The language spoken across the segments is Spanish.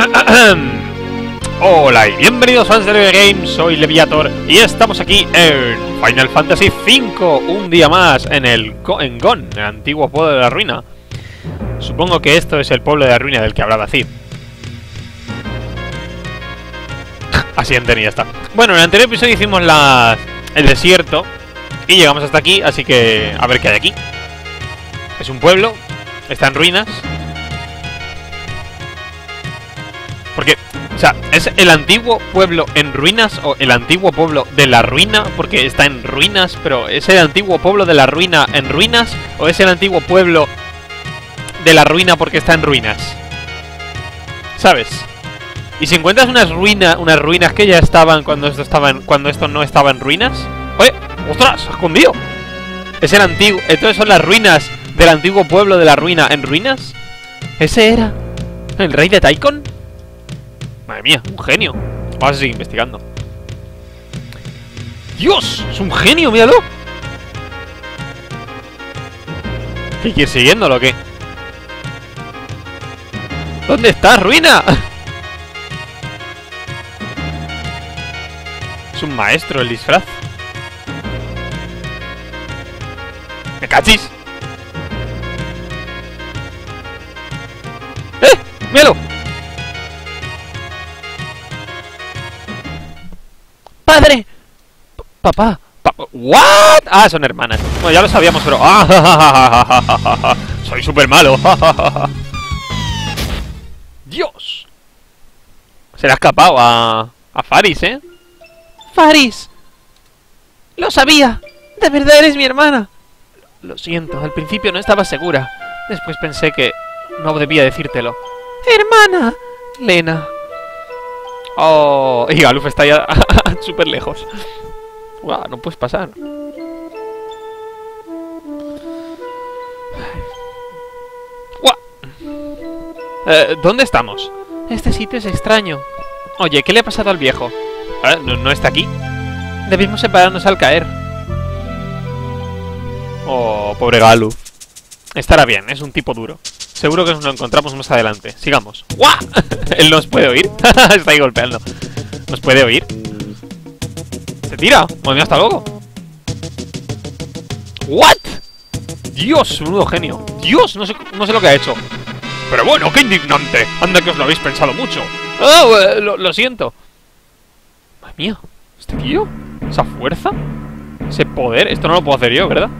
Hola y bienvenidos fans de Games, soy Leviator y estamos aquí en Final Fantasy V, un día más en el en Gon, el antiguo pueblo de la ruina. Supongo que esto es el pueblo de la ruina del que hablaba Cid. Así entendí, ya está. Bueno, en el anterior episodio hicimos la, el desierto y llegamos hasta aquí, así que a ver qué hay aquí. Es un pueblo, está en ruinas. Porque, o sea, ¿es el antiguo pueblo en ruinas o el antiguo pueblo de la ruina? Porque está en ruinas, pero ¿es el antiguo pueblo de la ruina en ruinas? ¿O es el antiguo pueblo de la ruina porque está en ruinas? ¿Sabes? Y si encuentras unas ruinas, unas ruinas que ya estaban cuando esto estaba en, cuando esto no estaba en ruinas, oye, ostras, se ha escondido. Es el antiguo, entonces son las ruinas del antiguo pueblo de la ruina en ruinas. Ese era el rey de Taikon. Madre mía, un genio. Vamos a seguir investigando. ¡Dios! ¡Es un genio, míralo! ¿Qué quieres siguiéndolo o qué? ¿Dónde está, ruina? Es un maestro el disfraz. ¡Me cachis! ¡Eh! ¡Míralo! ¡Papá! Pa- ¿What? Ah, son hermanas. Bueno, ya lo sabíamos, pero... ¡Ah! Soy súper malo. ¡Dios! Se le ha escapado a... A Faris, ¿eh? ¡Faris! ¡Lo sabía! ¡De verdad eres mi hermana! Lo siento, al principio no estaba segura. Después pensé que no debía decírtelo. ¡Hermana! Lena. Oh, y Galuf está ya súper lejos. Guau, no puedes pasar. Guau. Eh, ¿Dónde estamos? Este sitio es extraño. Oye, ¿qué le ha pasado al viejo? Eh, ¿no, no está aquí? Debimos separarnos al caer. Oh, pobre Galuf. Estará bien, es un tipo duro. Seguro que nos lo encontramos más adelante. Sigamos. ¡Guau! Él nos puede oír. Está ahí golpeando. ¿Nos puede oír? ¿Se tira? Madre mía, está loco. ¿What? Dios, menudo genio. Dios, no sé, no sé lo que ha hecho. Pero bueno, qué indignante. Anda que os lo habéis pensado mucho. Oh, lo, lo siento. Madre mía, ¿este tío? ¿Esa fuerza? ¿Ese poder? Esto no lo puedo hacer yo, ¿verdad?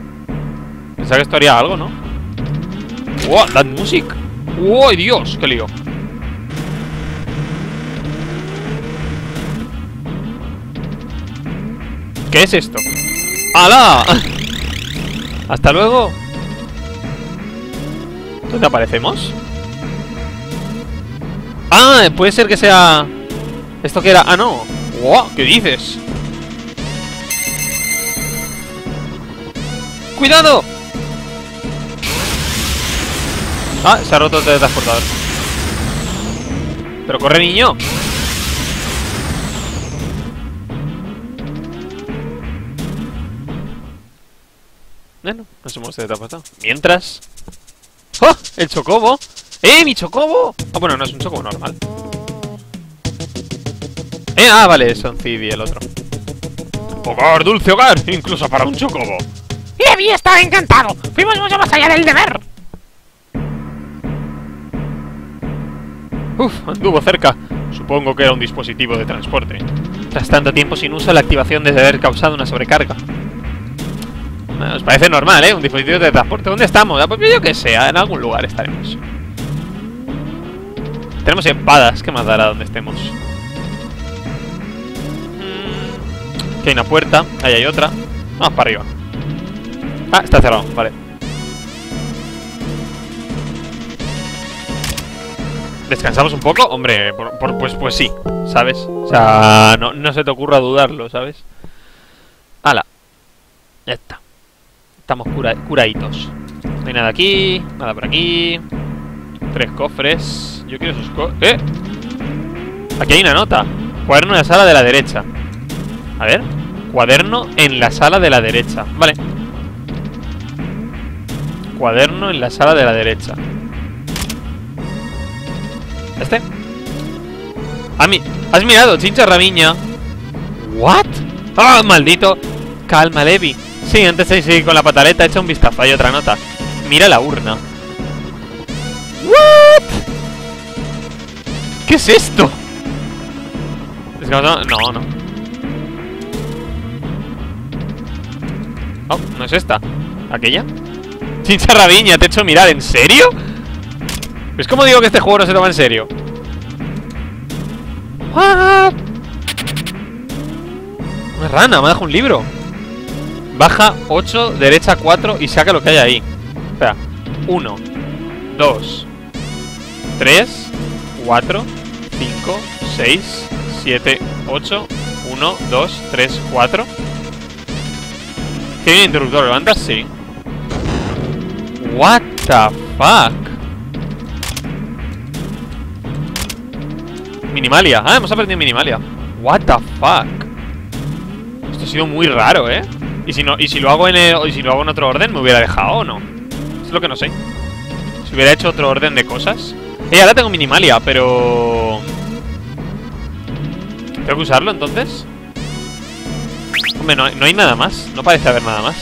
Pensaba que esto haría algo, ¿no? ¡Wow! ¡That music! ¡Wow! ¡Dios! ¡Qué lío! ¿Qué es esto? ¡Hala! ¡Hasta luego! ¿Dónde aparecemos? ¡Ah! Puede ser que sea... ¿Esto que era? ¡Ah, no! ¡Wow! ¿Qué dices? ¡Cuidado! Ah, se ha roto el teletransportador. Pero corre, niño. Teletransportado. Mientras... ¡Oh! ¡El chocobo! ¡Eh, mi chocobo! Ah, bueno, no es un chocobo normal. Eh, ah, vale, son Cid y el otro. Hogar, dulce hogar, incluso para un chocobo. Levi estaba encantado. Fuimos mucho más allá del deber. Uf, anduvo cerca. Supongo que era un dispositivo de transporte. Tras tanto tiempo sin uso, la activación debe haber causado una sobrecarga. Nos parece normal, ¿eh? Un dispositivo de transporte. ¿Dónde estamos? Ah, Pues yo que sé, en algún lugar estaremos. Tenemos espadas, ¿qué más dará donde estemos? Mm, Aquí hay una puerta, ahí hay otra. Vamos para arriba. Ah, está cerrado, vale. ¿Descansamos un poco? Hombre, pues, pues sí, ¿sabes? O sea, no, no se te ocurra dudarlo, ¿sabes? Hala. Ya está. Estamos cura curaditos. No hay nada aquí, nada por aquí. Tres cofres. Yo quiero esos cofres. ¡Eh! Aquí hay una nota. Cuaderno en la sala de la derecha. A ver. Cuaderno en la sala de la derecha. Vale. Cuaderno en la sala de la derecha. ¿Este? Ah, mi- ¿Has mirado, chincha rabiña? ¿What? ¡Ah, maldito! Calma, Levi. Sí, antes de seguir con la pataleta, echa un vistazo. Hay otra nota. Mira la urna. ¿Qué es esto? Es no, no. Oh, no es esta. ¿Aquella? Chincha rabiña, te he hecho mirar. ¿En serio? ¿Ves cómo digo que este juego no se toma en serio? What? Una rana, me ha dejado un libro. Baja 8, derecha 4 y saca lo que hay ahí. Espera. 1, 2, 3, 4, 5, 6, 7, 8, 1, 2, 3, 4. ¿Tiene interruptor? ¿Levantas? Sí. What the fuck? Minimalia. Ah, hemos aprendido Minimalia. What the fuck? Esto ha sido muy raro, ¿eh? Y si no, y si lo hago en el- y si lo hago en otro orden, me hubiera dejado o no. Es lo que no sé. Si hubiera hecho otro orden de cosas. Eh, ahora tengo Minimalia, pero. ¿Tengo que usarlo entonces? Hombre, no, no hay nada más. No parece haber nada más.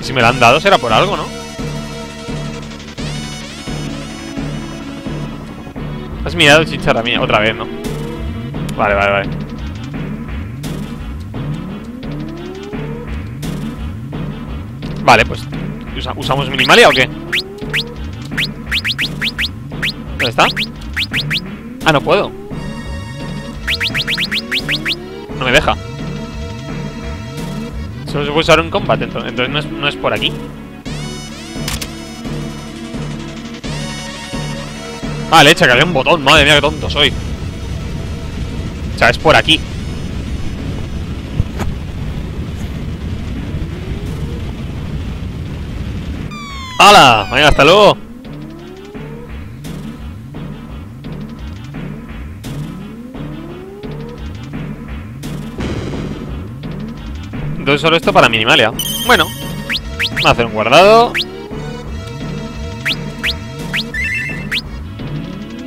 Si me lo han dado será por algo, ¿no? Has mirado el chicharra mía otra vez, ¿no? Vale, vale, vale. Vale, pues usa- ¿Usamos Minimalia o qué? ¿Dónde está? Ah, no puedo. No me deja. Solo se puede usar en combate Entonces, entonces no, es, no es por aquí. Ah, leche, que había un botón. Madre mía, qué tonto soy. O sea, es por aquí ¡Hala! Venga, hasta luego. Entonces solo esto para Minimalia. Bueno. Vamos a hacer un guardado.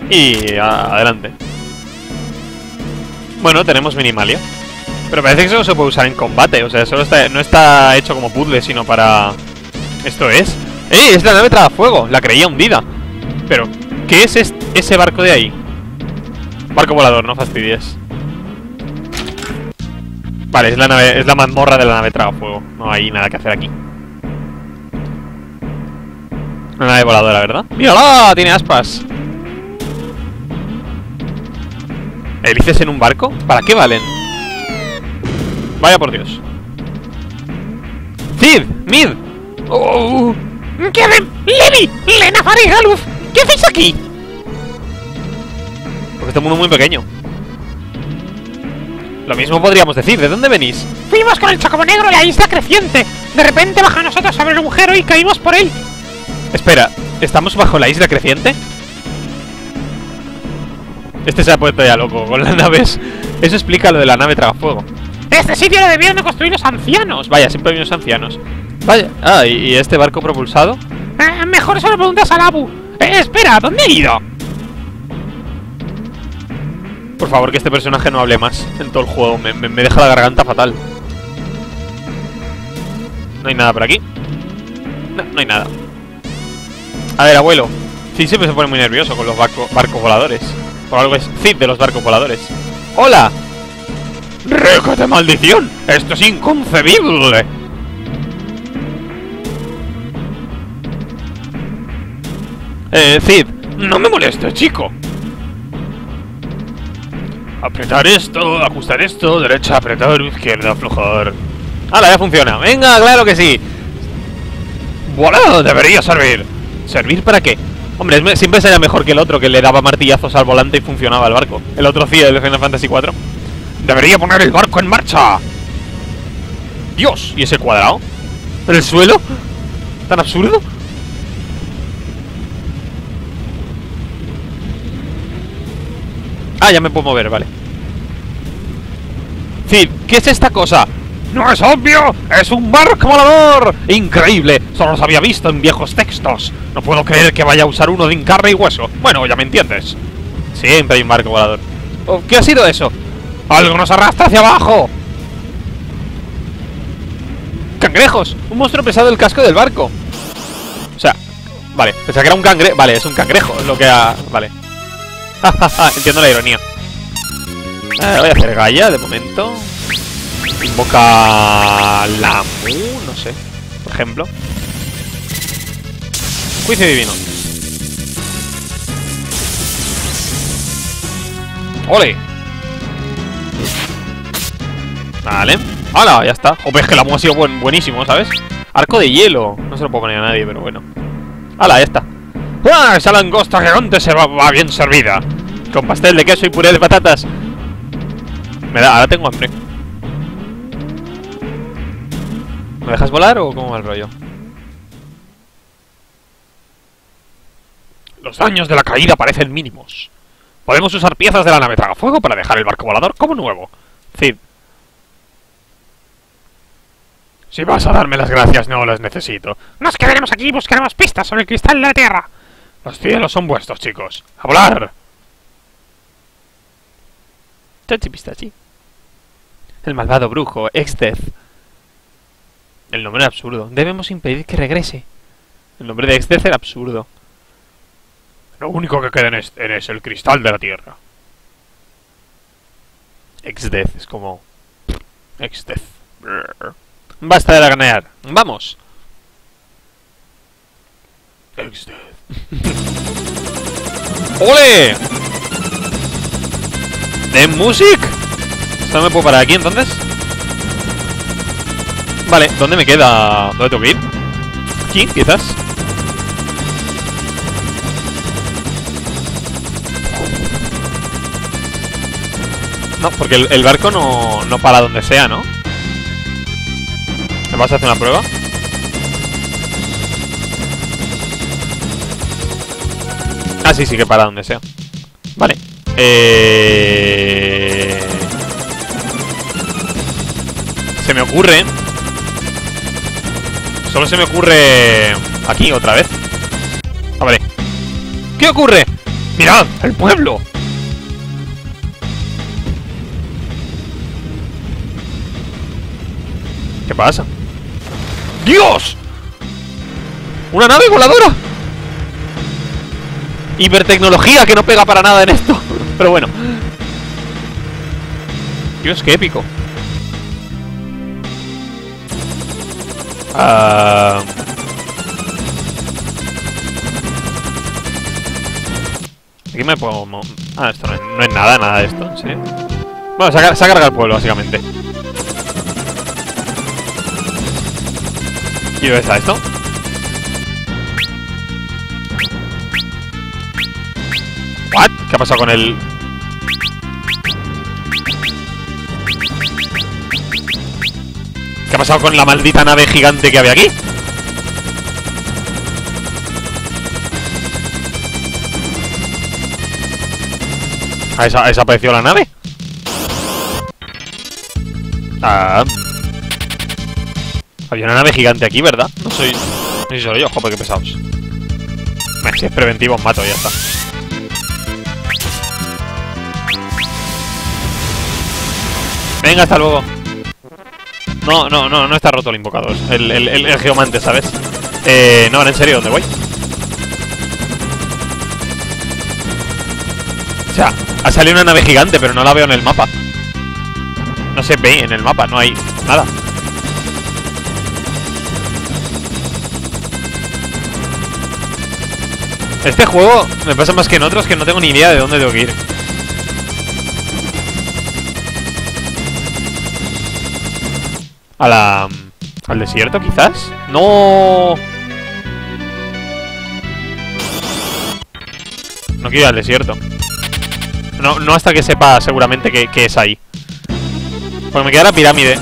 Y adelante. Bueno, tenemos Minimalia. Pero parece que solo se puede usar en combate. O sea, solo está, no está hecho como puzzle, sino para... Esto es... ¡Eh! Es la nave fuego La creía hundida. Pero, ¿qué es es- ese barco de ahí? Barco volador, no fastidies. Vale, es la nave, es la mazmorra de la nave fuego No hay nada que hacer aquí. Una nave voladora, ¿verdad? ¡Mírala! Tiene aspas. ¿Hélices en un barco? ¿Para qué valen? Vaya por Dios. ¡Cid! ¡Mid! ¡Oh! ¿Qué hacen? ¡Levi! ¡Lena Faris Galuf! ¿Qué hacéis aquí? Porque este mundo es muy pequeño. Lo mismo podríamos decir. ¿De dónde venís? Fuimos con el chocobo negro a la isla creciente. De repente baja a nosotros sobre el agujero y caímos por él. Espera, ¿estamos bajo la isla creciente? Este se ha puesto ya loco con las naves. Eso explica lo de la nave tragafuego. Este sitio lo debieron de construir los ancianos. Vaya, siempre hay unos ancianos. Vaya. Ah, ¿y, este barco propulsado? Eh, mejor se lo preguntas a Labu. Eh, espera, ¿dónde he ido? Por favor, que este personaje no hable más en todo el juego. Me, me- me deja la garganta fatal. No hay nada por aquí. No, no hay nada. A ver, abuelo. Sí, siempre se pone muy nervioso con los barco- barcos voladores. Por algo es Cid de los barcos voladores. ¡Hola! ¡Récate maldición! ¡Esto es inconcebible! Eh, Cid, no me molestes, chico. Apretar esto, ajustar esto, derecha, apretar, izquierda, aflojar. ¡Hala, ya funciona! ¡Venga, claro que sí! ¡Voilà! Debería servir. ¿Servir para qué? Hombre, siempre sería mejor que el otro que le daba martillazos al volante y funcionaba el barco. El otro CIE de Final Fantasy IV. ¡Debería poner el barco en marcha! ¡Dios! ¿Y ese cuadrado? ¿En el suelo? ¿Tan absurdo? Ah, ya me puedo mover, vale. Cid, ¿qué es esta cosa? ¡No es obvio! ¡Es un barco volador! ¡Increíble! Solo los había visto en viejos textos. No puedo creer que vaya a usar uno de carne y hueso. Bueno, ya me entiendes. Siempre hay un barco volador. Oh, ¿Qué ha sido eso? ¡Algo nos arrastra hacia abajo! ¡Cangrejos! Un monstruo pesado del casco del barco. O sea, vale, pensaba que era un cangrejo. Vale, es un cangrejo, lo que ha. Vale. Entiendo la ironía. Voy a hacer Gaia de momento. Invoca la Mu, no sé. Por ejemplo. Juicio divino. ¡Ole! Vale. ¡Hala! Ya está. Joder, es que la Mu ha sido buen, buenísimo, ¿sabes? Arco de hielo. No se lo puedo poner a nadie, pero bueno. ¡Hala! Ya está. ¡Ah! Esa langosta gigante se va, bien servida. Con pastel de queso y puré de patatas. Me da, ahora tengo hambre. ¿Me dejas volar o cómo va el rollo? Los daños de la caída parecen mínimos. Podemos usar piezas de la nave Tragafuego para dejar el barco volador como nuevo. Cid. Si vas a darme las gracias, no las necesito. Nos quedaremos aquí y buscaremos pistas sobre el cristal de la Tierra. Los cielos son vuestros, chicos. ¡A volar! Chachi pistachi. El malvado brujo, Exdeath. El nombre era absurdo. Debemos impedir que regrese. El nombre de Exdeath era absurdo. Lo único que queda en es, en es el cristal de la tierra. Exdeath es como... Brr. Basta de laganear. ¡Vamos! Exdeath. ¡Ole! ¿De music? ¿Solo me puedo parar aquí entonces? Vale, ¿dónde me queda? ¿Dónde tengo que ir? Aquí, quizás No, porque el, el barco no, no para donde sea, ¿no? ¿Me vas a hacer una prueba? Ah, sí, sí que para donde sea Vale Eh... Se me ocurre Solo se me ocurre Aquí, otra vez Ah, vale ¿Qué ocurre? ¡Mirad! ¡El pueblo! ¿Qué pasa? ¡Dios! ¡Una nave voladora! Hipertecnología que no pega para nada en esto. Pero bueno. Dios, qué épico. Ah... Aquí me puedo... Ah, esto no es, nada, nada de esto, ¿en serio? Bueno, se ha, se ha cargado el pueblo, básicamente. ¿Y dónde está esto? ¿Qué ha pasado con el...? ¿Qué ha pasado con la maldita nave gigante que había aquí? ¿Ha, desa- ha desaparecido la nave? Ah... Había una nave gigante aquí, ¿verdad? No soy... No soy solo yo, joder, qué pesados. Si es preventivo, os mato, ya está. Venga, hasta luego. No, no, no, no está roto el invocador. El, el, el, geomante, ¿sabes? Eh, no, en serio, ¿dónde voy? O sea, ha salido una nave gigante, pero no la veo en el mapa. No se ve en el mapa, no hay nada. Este juego me pasa más que en otros que no tengo ni idea de dónde tengo que ir. A la... ¿Al desierto, quizás? ¡No! No quiero ir al desierto. No, no hasta que sepa seguramente que, es ahí. Porque me queda la pirámide.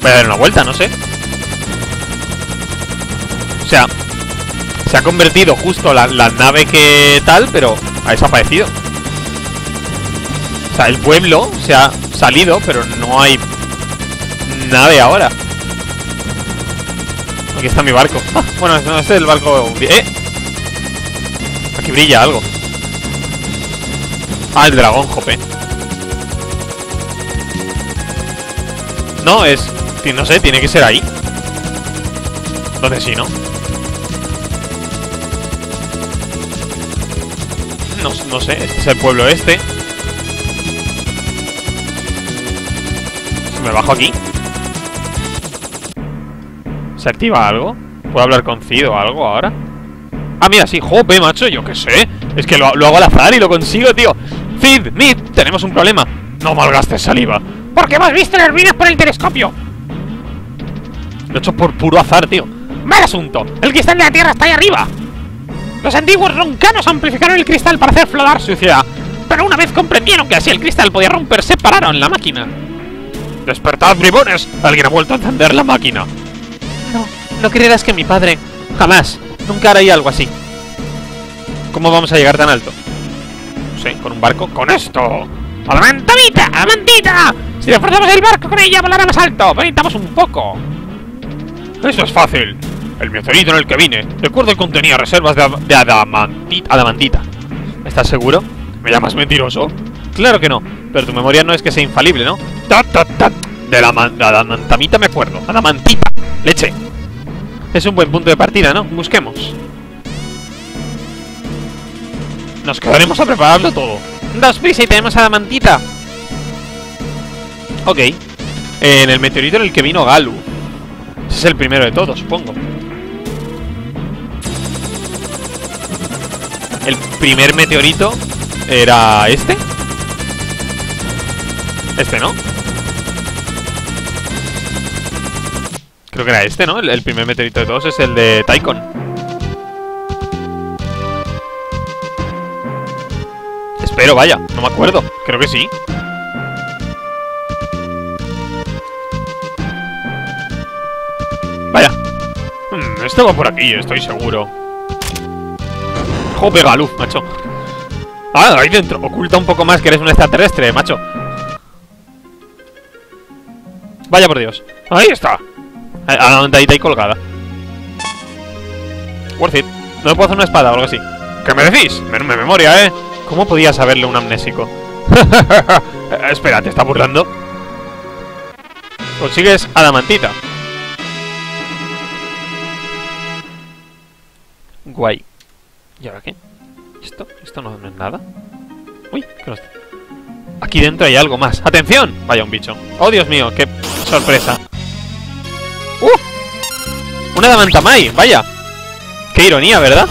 Voy a dar una vuelta, no sé. O sea, se ha convertido justo la, la nave que tal, pero ha desaparecido. O sea, el pueblo se ha salido, pero no hay nave ahora. Aquí está mi barco. Ah, bueno, no, este es el barco... ¡Eh! Aquí brilla algo. Ah, el dragón, jope. No, es... No sé, tiene que ser ahí. Entonces sí, ¿no? No, no sé, este es el pueblo este. ¿Me bajo aquí? ¿Se activa algo? ¿Puedo hablar con Cid o algo ahora? Ah, mira, sí, jope, macho, yo qué sé Es que lo, lo hago al azar y lo consigo, tío Cid, Mid, tenemos un problema No malgastes saliva ¿Por qué hemos visto las ruinas por el telescopio? Lo he hecho por puro azar, tío ¡Mal asunto! El cristal de la Tierra está ahí arriba Los antiguos roncanos amplificaron el cristal para hacer flotar su ciudad Pero una vez comprendieron que así el cristal podía romperse, pararon la máquina ¡Despertad, bribones! Alguien ha vuelto a encender la máquina No, no creerás que mi padre... Jamás, nunca haría algo así ¿Cómo vamos a llegar tan alto? No sé, ¿con un barco? ¡Con esto! ¡Adamantamita! ¡Adamantita! Si reforzamos el barco con ella volará más alto Necesitamos un poco Eso es fácil El meteorito en el que vine Recuerdo que contenía reservas de, de adamantita, adamantita ¿Estás seguro? ¿Me llamas mentiroso? Claro que no Pero tu memoria no es que sea infalible, ¿no? ¡Tat, tat, tat! De la, de adamantamita me acuerdo. Adamantita Leche. Es un buen punto de partida, ¿no? Busquemos. Nos quedaremos a prepararlo todo. Dos prisa y tenemos adamantita Ok. En el meteorito en el que vino Galu. Ese es el primero de todos, supongo. El primer meteorito Era este Este, ¿no? Creo que era este, ¿no? El, primer meteorito de todos es el de Taikon Espero, vaya, no me acuerdo. Creo que sí. Vaya. Hmm, Este va por aquí, estoy seguro. Jope Galuf, macho. Ah, ahí dentro, oculta un poco más que eres un extraterrestre, macho Vaya por Dios Ahí está A la montadita y colgada Worth it No puedo hacer una espada o algo así ¿Qué me decís? Me, me memoria, ¿eh? ¿Cómo podía saberle un amnésico? Espera, ¿te está burlando? Consigues adamantita Guay ¿Y ahora qué? ¿Esto? ¿Esto no, no es nada? Uy, ¿qué no está? Aquí dentro hay algo más ¡Atención! Vaya un bicho ¡Oh, Dios mío! ¡Qué sorpresa! ¡Uh! ¡Una Damantamai! ¡Vaya! ¡Qué ironía, ¿verdad?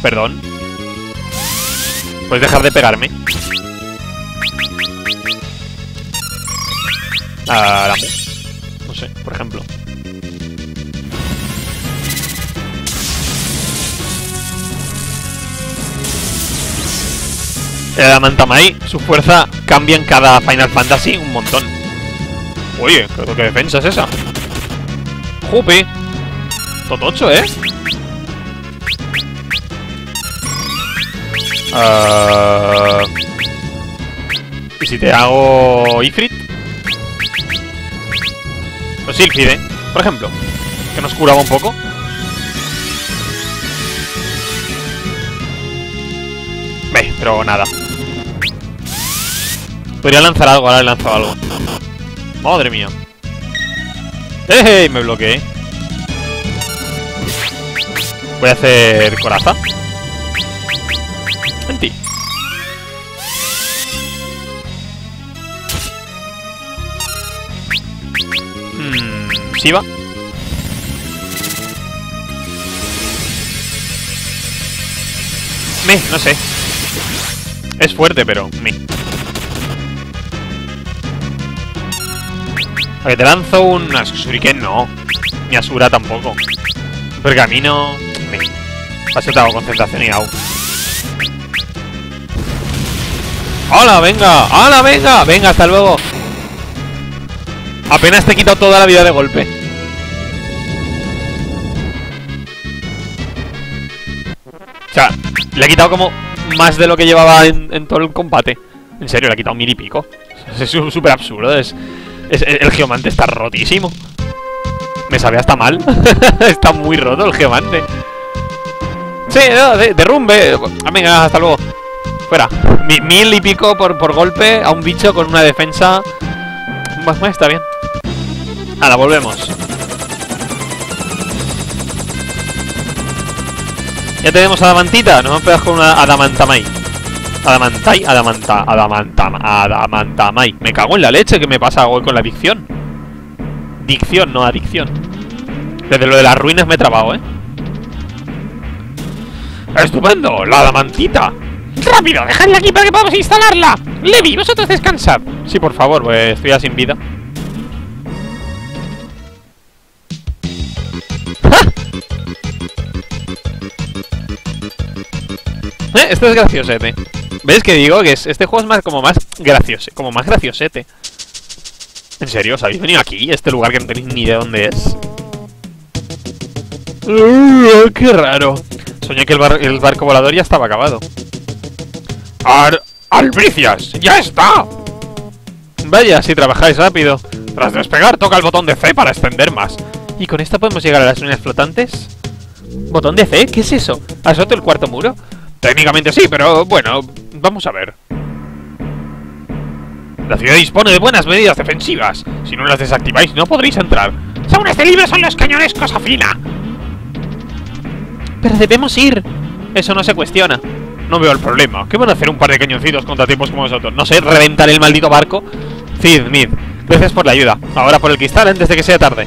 Perdón Puedes dejar de pegarme No sé, por ejemplo La Mantamai, su fuerza cambia en cada Final Fantasy un montón. Oye, creo que defensa es esa. Jupi. Totocho, ¿eh? Uh... ¿Y si te hago Ifrit? O Silphide, por ejemplo. Que nos curaba un poco. Ve, pero nada. Podría lanzar algo, ahora he lanzado algo. Madre mía. ¡Eh! Me bloqueé. Voy a hacer coraza. En ti. Hmm, ¿Sí va? Me, no sé. Es fuerte, pero me. A que te lanzo un Shuriken, no. Ni Asura tampoco. Pergamino. Me. Pase hago concentración y hago. ¡Hola, venga! ¡Hola, venga! Venga, hasta luego. Apenas te he quitado toda la vida de golpe. O sea, le he quitado como más de lo que llevaba en, en todo el combate. En serio, le he quitado mil y pico. Es súper absurdo. Es, el geomante está rotísimo. Me sabe hasta mal. está muy roto el geomante. Sí, derrumbe. Ah, venga, hasta luego. Fuera. Mi- mil y pico por, por golpe a un bicho con una defensa. Está bien. Ahora, volvemos. Ya tenemos Adamantita. Nos vamos a pegar con una Adamantamai. Adamantai, Adamanta, Adamantam, Adamantamai. Me cago en la leche. ¿Qué me pasa hoy con la dicción? Dicción, no adicción. Desde lo de las ruinas me he trabado, ¿eh? ¡Estupendo! ¡La Adamantita! ¡Rápido! ¡Dejadla aquí para que podamos instalarla! Levi, vosotros descansad. Sí, por favor, pues estoy ya sin vida. Eh, esto es graciosete. ¿Ves que digo que es- este juego es más como más gracioso, como más graciosete? ¿En serio? ¿Os habéis venido aquí? ¿Este lugar que no tenéis ni idea dónde es? Uh, ¡Qué raro! Soñé que el, bar- el barco volador ya estaba acabado. Ar ¡Albricias! ¡Ya está! Vaya, si trabajáis rápido. Tras despegar, toca el botón de C para extender más. ¿Y con esto podemos llegar a las ruinas flotantes? ¿Botón de C? ¿Qué es eso? ¿Has roto el cuarto muro? Técnicamente sí, pero bueno, vamos a ver. La ciudad dispone de buenas medidas defensivas. Si no las desactiváis, no podréis entrar. Según este libro, son los cañones cosa fina. Pero debemos ir. Eso no se cuestiona. No veo el problema. ¿Qué van a hacer un par de cañoncitos contra tipos como vosotros? No sé, reventar el maldito barco. Cid, Mid, gracias por la ayuda. Ahora por el cristal antes de que sea tarde.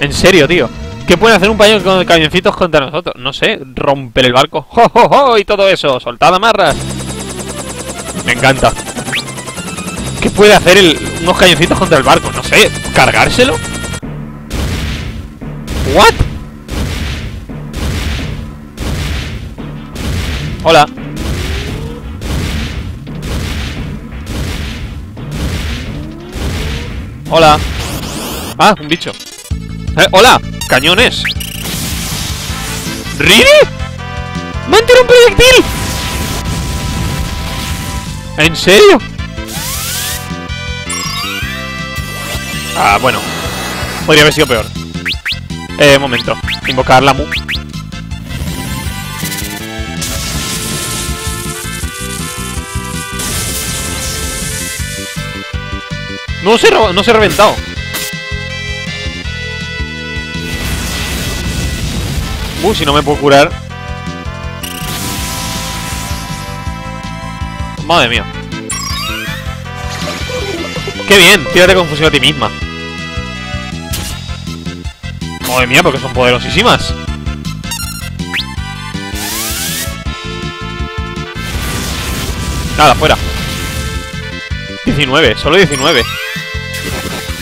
En serio, tío. ¿Qué pueden hacer un paño con cañoncitos contra nosotros? No sé, romper el barco. ¡Jo, jo, jo! Y todo eso. Soltad amarras. Me encanta. ¿Qué puede hacer unos cañoncitos contra el barco? No sé, ¿cargárselo? ¿What? Hola. Hola. Ah, un bicho. Eh, hola, cañones. ¿Really? ¡Me un proyectil! ¿En serio? Ah, bueno. Podría haber sido peor. Eh, momento. Invocar la mu. No se, no se ha reventado. Uh, si no me puedo curar. Madre mía. Qué bien, tírate confusión a ti misma. Madre mía, porque son poderosísimas. Nada, fuera. 19, solo 19.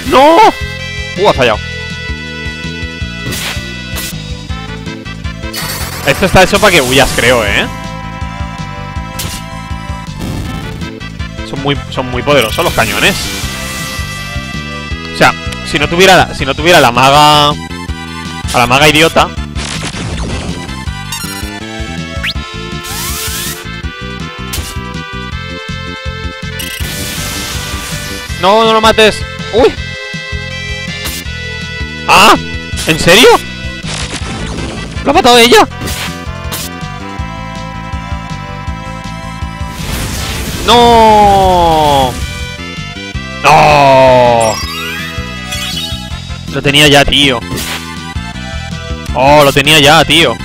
¡No! Uh, ha fallado. Esto está hecho para que huyas, creo, ¿eh? Son muy, son muy poderosos los cañones. O sea, si no tuviera, la- si no tuviera la maga, a la maga idiota. No, no lo mates. Uy. Ah, ¿en serio? ¿Lo ha matado ella? ¡No! ¡No! Lo tenía ya, tío. Oh, lo tenía ya, tío.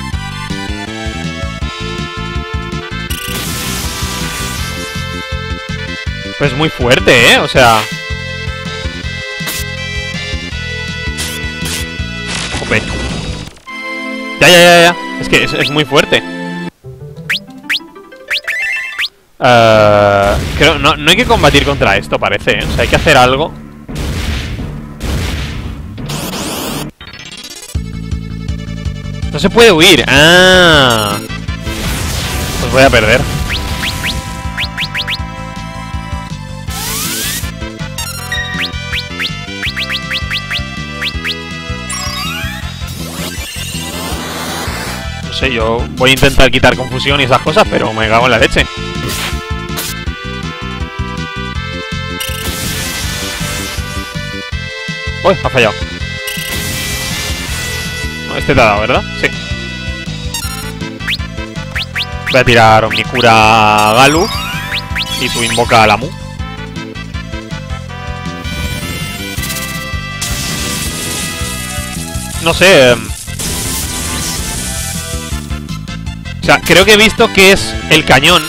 Pues muy fuerte, ¿eh? O sea... Jope. Ya, ya, ya, ya. Es que es muy fuerte. Eh, creo, no, no hay que combatir contra esto, parece, ¿eh? O sea, hay que hacer algo. No se puede huir. Ah. Pues voy a perder. No sé, yo voy a intentar quitar confusión y esas cosas, pero me cago en la leche. Uy, ha fallado. Este te ha dado, ¿verdad? Sí. Voy a tirar Omnicura a Galu. Y tú invoca a la Mu. No sé. em, O sea, creo que he visto que es el cañón.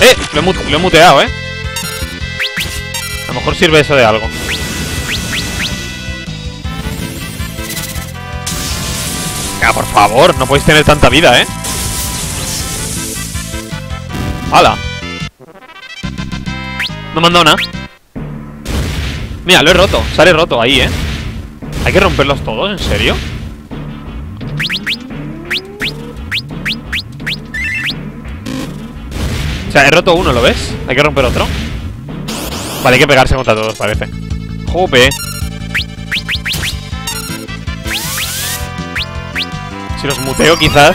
¡Eh! Lo he muteado, ¿eh? A lo mejor sirve eso de algo. Ya, por favor, no podéis tener tanta vida, ¿eh? ¡Hala! No me han dado nada. Mira, lo he roto. Sale roto ahí, ¿eh? ¿Hay que romperlos todos? ¿En serio? O sea, he roto uno, ¿lo ves? ¿Hay que romper otro? Vale, hay que pegarse contra todos, parece. Jope. Si los muteo, quizás...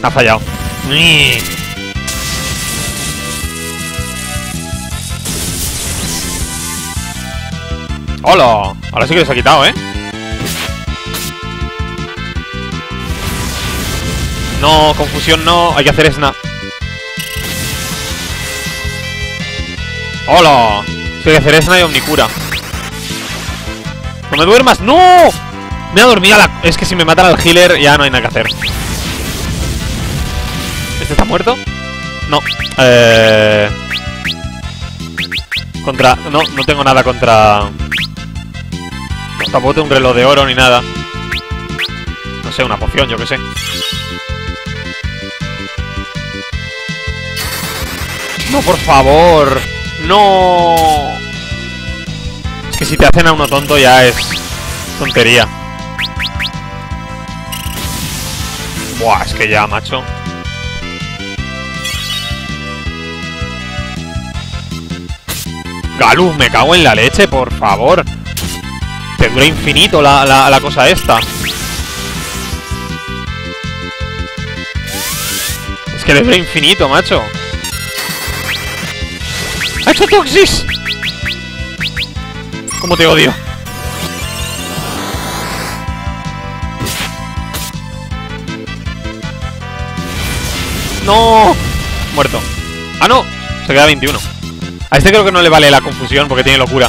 Ha fallado. ¡Hola! Ahora sí que les ha quitado, ¿eh? No, confusión no. Hay que hacer snap. ¡Hola! Sí, hay que hacer snap y omnicura. ¡No me duermas! ¡No! Me ha dormido la... Es que si me matan al healer ya no hay nada que hacer. ¿Este está muerto? No. Eh... Contra... No, no tengo nada contra... Tampoco tengo un reloj de oro ni nada. No sé, una poción, yo qué sé. No, por favor. No. Es que si te hacen a uno tonto ya es tontería. Buah, es que ya, macho. Galú, me cago en la leche, por favor. Te dura infinito la, la, la cosa esta. Es que le dura infinito, macho. ¡Ha hecho Toxis! ¿Cómo te odio? ¡No! Muerto. ¡Ah, no! Se queda 21. A este creo que no le vale la confusión porque tiene locura.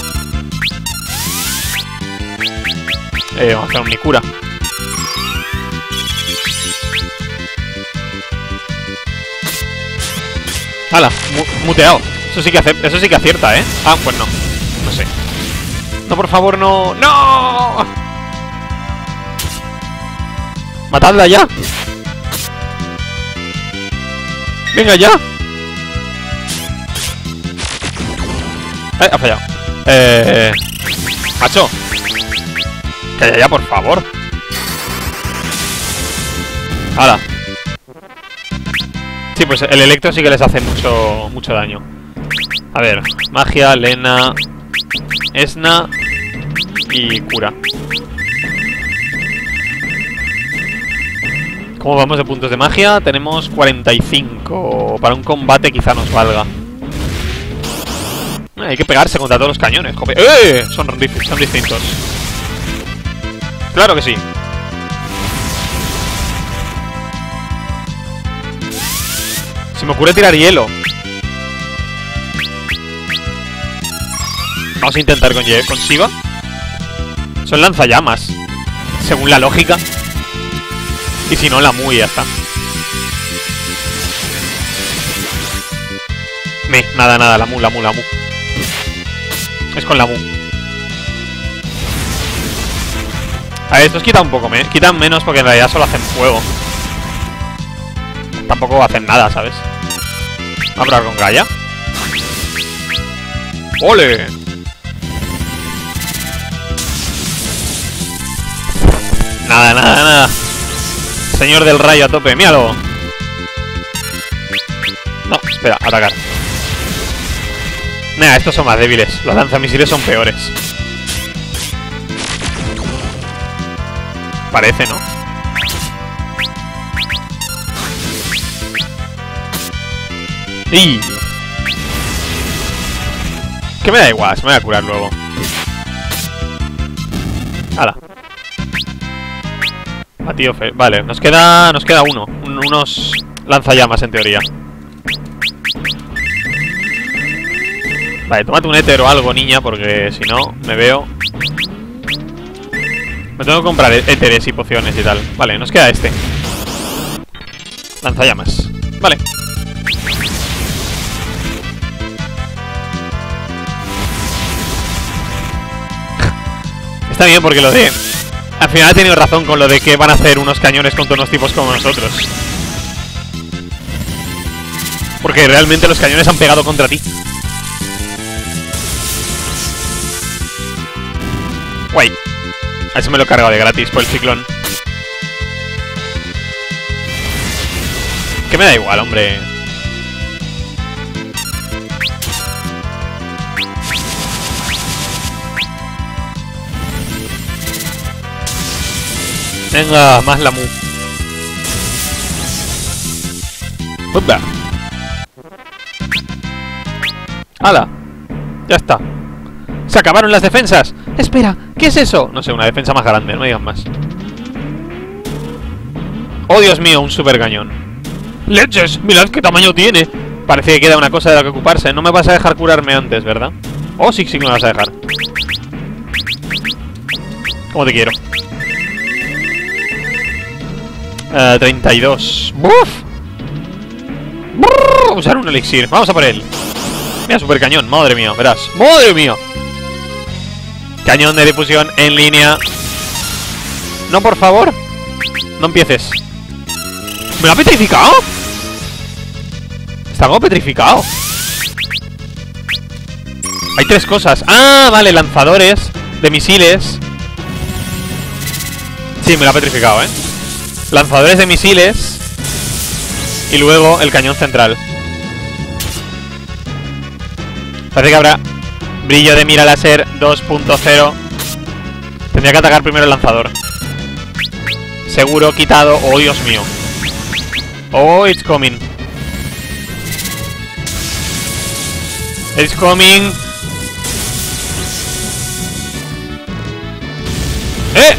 Eh, vamos a hacer omnicura. ¡Hala! mu- muteado. Eso sí que eso sí que acierta, ¿eh? Ah, pues no. No sé. No, por favor, no. ¡No! ¡Matadla ya! ¡Venga ya! Eh, ha fallado. Eh. Macho. Calla ya, por favor. ¡Hala! Sí, pues el electro sí que les hace mucho, mucho daño. A ver, magia, Lena, Esna y cura. ¿Cómo vamos de puntos de magia? Tenemos 45. Para un combate quizá nos valga. Hay que pegarse contra todos los cañones. ¡Eh! Son, son distintos. Claro que sí. Se me ocurre tirar hielo. Vamos a intentar con, Ye- con Shiva. Son lanzallamas. Según la lógica. Y si no, la Mu y ya está. Me, nada, nada, la Mu, la Mu, la Mu. Es con la Mu. A ver, estos quitan un poco, me quitan menos porque en realidad solo hacen fuego. Tampoco hacen nada, ¿sabes? Vamos a probar con Gaia. ¡Ole! Nada, nada, nada. Señor del rayo a tope, míralo. No, espera, atacar. Nah, estos son más débiles. Los lanzamisiles son peores. Parece, ¿no? ¡Y! Que me da igual, me voy a curar luego. Fe. Vale, nos queda. Nos queda uno. Un- unos lanzallamas en teoría. Vale, tómate un éter o algo, niña, porque si no, me veo. Me tengo que comprar éteres y pociones y tal. Vale, nos queda este. Lanzallamas. Vale. Está bien porque lo de... Al final ha tenido razón con lo de que van a hacer unos cañones contra unos tipos como nosotros. Porque realmente los cañones han pegado contra ti. Guay. A eso me lo he cargado de gratis por el ciclón. Que me da igual, hombre. Venga, más la mu. ¡Hopla! ¡Hala! Ya está. ¡Se acabaron las defensas! ¡Espera! ¿Qué es eso? No sé, una defensa más grande, no me digan más. ¡Oh, Dios mío! Un super cañón. ¡Leches! ¡Mirad qué tamaño tiene! Parece que queda una cosa de la que ocuparse. No me vas a dejar curarme antes, ¿verdad? Oh, sí, sí me vas a dejar. ¿Cómo te quiero? Eh, 32. ¡Buf! Usar un elixir. Vamos a por él. Mira, super cañón. Madre mía, verás. ¡Madre mía! Cañón de difusión en línea. No, por favor. No empieces. ¿Me lo ha petrificado? Está como petrificado. Hay tres cosas. Ah, vale, lanzadores de misiles. Sí, me lo ha petrificado, ¿eh? Lanzadores de misiles. Y luego el cañón central. Parece que habrá brillo de mira láser 2.0. Tendría que atacar primero el lanzador. Seguro quitado. Oh, Dios mío. Oh, it's coming. It's coming. ¡Eh!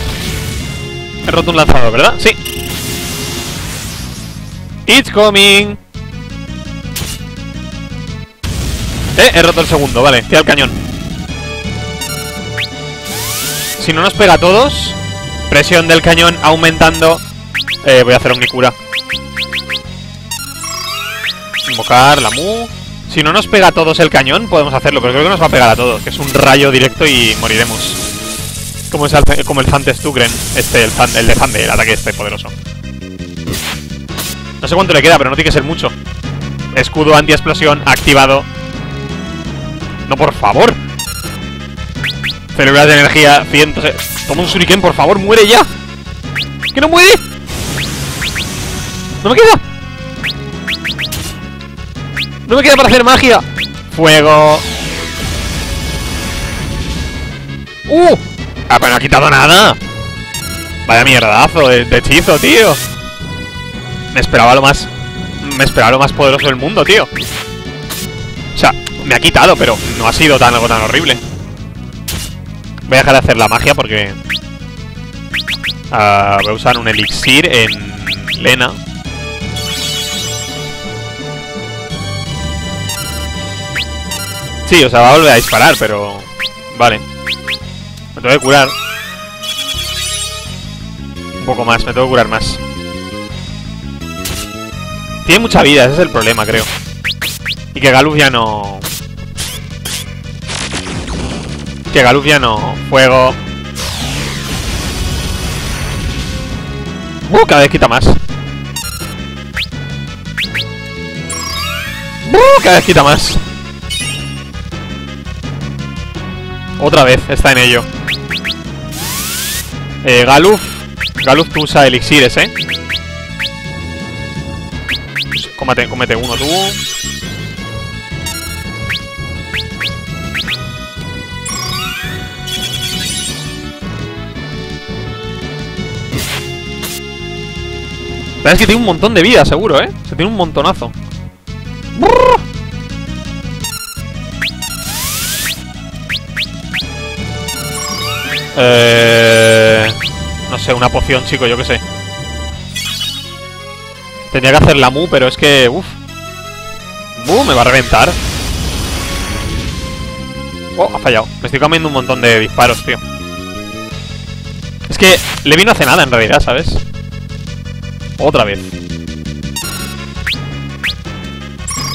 He roto un lanzador, ¿verdad? Sí. It's coming. Eh, he roto el segundo, vale. Tira el cañón. Si no nos pega a todos, presión del cañón aumentando. Eh, voy a hacer omnicura. Invocar la mu. Si no nos pega a todos el cañón, podemos hacerlo, pero creo que nos va a pegar a todos, que es un rayo directo y moriremos. Como, es el, como el Zante Stugren, este, el, el de Zande, el ataque este poderoso. No sé cuánto le queda, pero no tiene que ser mucho. Escudo anti-explosión activado. No, por favor. Células de energía, cientos. eh. Toma un shuriken, por favor, muere ya. ¡Que no muere! ¡No me queda! ¡No me queda para hacer magia! Fuego. ¡Uh! ¡Ah, pero no ha quitado nada! Vaya mierdazo de hechizo, tío. Me esperaba lo más... Me esperaba lo más poderoso del mundo, tío. O sea, me ha quitado, pero no ha sido tan algo tan horrible. Voy a dejar de hacer la magia porque... ah, voy a usar un elixir en Lena. Sí, o sea, va a volver a disparar, pero... Vale. Me tengo que curar. Un poco más, me tengo que curar más. Tiene mucha vida, ese es el problema, creo. Y que Galuf ya no... Que Galuf ya no... Fuego... Uh, cada vez quita más. Uh, cada vez quita más. Otra vez, está en ello. Eh, Galuf. Galuf tú usa elixires, ¿eh? Cómete, uno tú. Es que tiene un montón de vida, seguro, ¿eh? Se tiene un montonazo. Brrr. Eh... no sé, una poción, chico, yo qué sé. Tenía que hacer la mu, pero es que... Uf. Mu, me va a reventar. Oh, ha fallado. Me estoy comiendo un montón de disparos, tío. Es que Levi no hace nada en realidad, ¿sabes? Otra vez.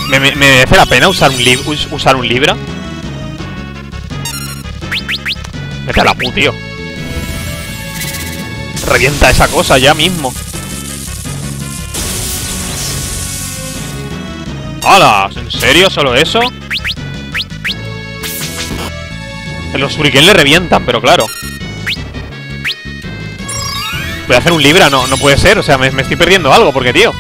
¿Me, me, merece la pena usar un, usar un Libra? Vete a la pu, tío. Revienta esa cosa ya mismo. ¡Hala! ¿En serio? ¿Solo eso? Los shuriken le revientan, pero claro. Voy a hacer un Libra, no, no puede ser. O sea, me, estoy perdiendo algo, porque, tío.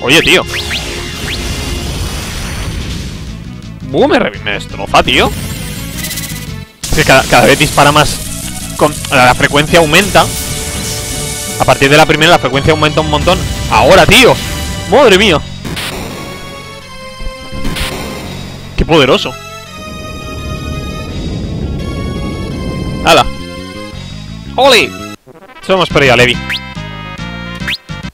Oye, tío. Uh, me, me destroza, tío. Cada, vez dispara más. La frecuencia aumenta. A partir de la primera la frecuencia aumenta un montón. Ahora, tío. Madre mía. Qué poderoso. ¡Hala! ¡Oli! Solo hemos perdido a Levi.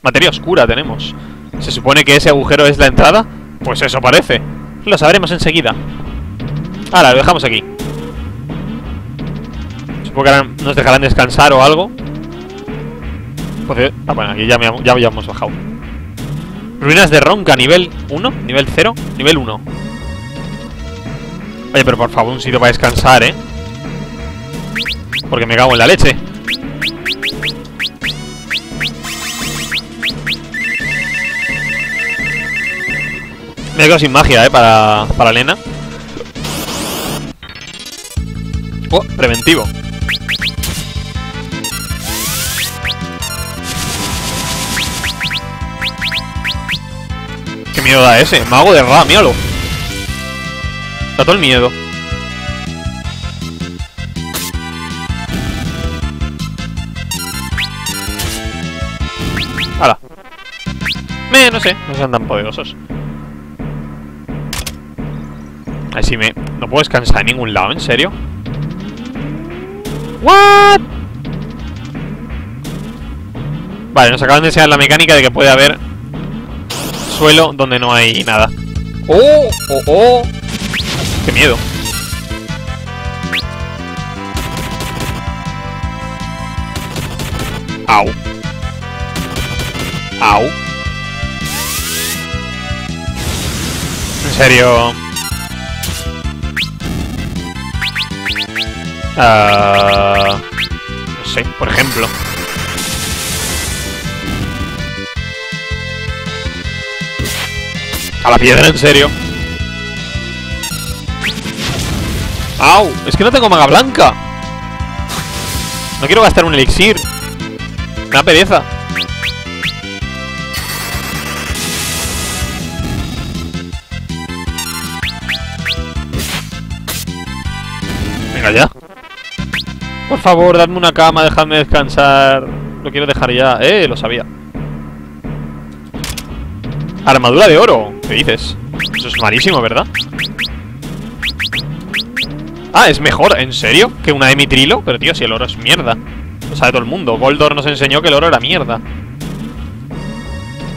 Materia oscura tenemos. ¿Se supone que ese agujero es la entrada? Pues eso parece. Lo sabremos enseguida. Ahora, lo dejamos aquí. Supongo que nos dejarán descansar o algo. Pues, ah, bueno, aquí ya, ya habíamos bajado. Ruinas de Ronca, nivel 1, nivel 0, nivel 1. Oye, pero por favor, un sitio para descansar, ¿eh? Porque me cago en la leche. Me he quedado sin magia, eh, para, para Lena. Oh, preventivo. ¿Qué miedo da ese? Mago de Ra, míralo. Da todo el miedo. ¡Hala! Me, no sé, no sean tan poderosos. Así me... No puedo descansar en ningún lado, ¿en serio? ¿What? Vale, nos acaban de enseñar la mecánica de que puede haber suelo donde no hay nada. ¡Oh! ¡Oh! ¡Oh! ¡Qué miedo! ¡Au! ¡Au! En serio... Uh, no sé, por ejemplo. A la piedra, en serio. ¡Au! Es que no tengo maga blanca. No quiero gastar un elixir. Da pereza. Venga ya. Por favor, dadme una cama, dejadme descansar. Lo quiero dejar ya. Eh, lo sabía. Armadura de oro. ¿Qué dices? Eso es malísimo, ¿verdad? Ah, es mejor, ¿en serio? Que una de mitrilo. Pero tío, si el oro es mierda. Lo sabe todo el mundo. Goldor nos enseñó que el oro era mierda.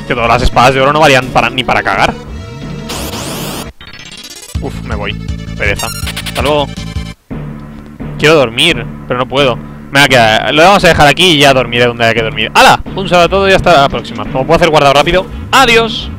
Que todas las espadas de oro no valían para, ni para cagar. Uf, me voy. Pereza. Hasta luego. Quiero dormir, pero no puedo. Venga, que lo vamos a dejar aquí y ya dormiré donde haya que dormir. ¡Hala! Un saludo a todos y hasta la próxima. Como puedo hacer guardado rápido. ¡Adiós!